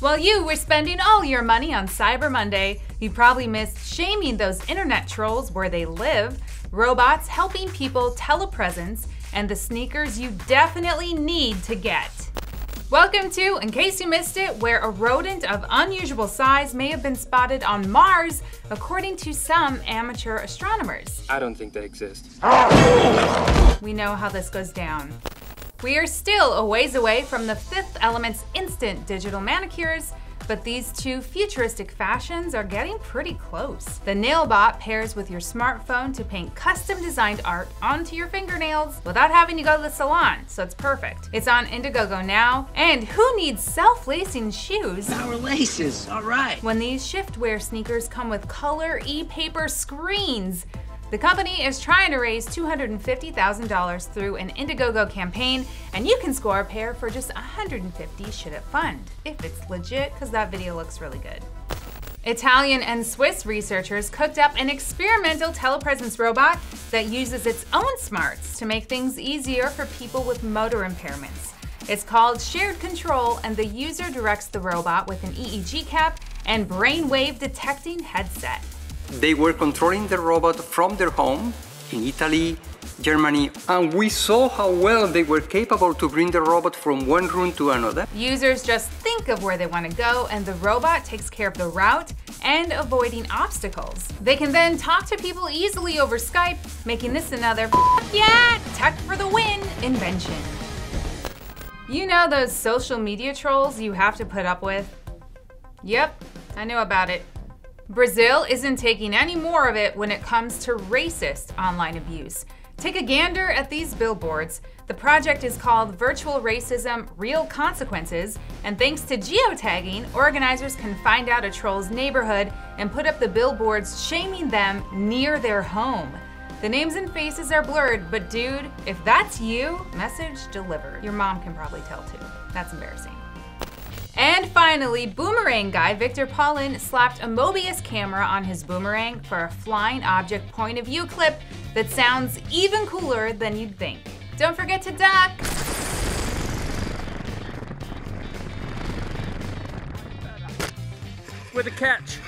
While you were spending all your money on Cyber Monday, you probably missed shaming those internet trolls where they live, robots helping people telepresence, and the sneakers you definitely need to get. Welcome to In Case You Missed It, where a rodent of unusual size may have been spotted on Mars, according to some amateur astronomers. I don't think they exist. We know how this goes down. We are still a ways away from the Fifth Element's instant digital manicures, but these two futuristic fashions are getting pretty close. The Nailbot pairs with your smartphone to paint custom designed art onto your fingernails without having to go to the salon, so it's perfect. It's on Indiegogo now, and who needs self-lacing shoes Our laces, all right. when these ShiftWear sneakers come with color e-paper screens? The company is trying to raise $250,000 through an Indiegogo campaign, and you can score a pair for just 150 should it fund, if it's legit, because that video looks really good. Italian and Swiss researchers cooked up an experimental telepresence robot that uses its own smarts to make things easier for people with motor impairments. It's called Shared Control, and the user directs the robot with an EEG cap and brainwave detecting headset. They were controlling the robot from their home in Italy, Germany, and we saw how well they were capable to bring the robot from one room to another. Users just think of where they want to go, and the robot takes care of the route and avoiding obstacles. They can then talk to people easily over Skype, making this another yeah, tech for the win invention. You know those social media trolls you have to put up with? Yep, I know about it. Brazil isn't taking any more of it when it comes to racist online abuse. Take a gander at these billboards. The project is called Virtual Racism Real Consequences, and thanks to geotagging, organizers can find out a troll's neighborhood and put up the billboards shaming them near their home. The names and faces are blurred, but dude, if that's you, message delivered. Your mom can probably tell too. That's embarrassing. And finally, boomerang guy Victor Poulin slapped a Mobius camera on his boomerang for a flying object point of view clip that sounds even cooler than you'd think. Don't forget to duck! With a catch.